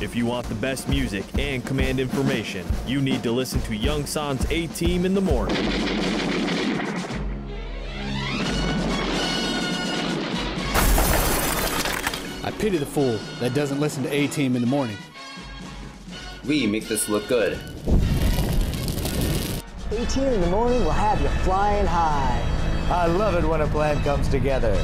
If you want the best music and command information, you need to listen to Yongsan's A Team in the morning. I pity the fool that doesn't listen to A Team in the morning. We make this look good. A Team in the morning will have you flying high. I love it when a plan comes together.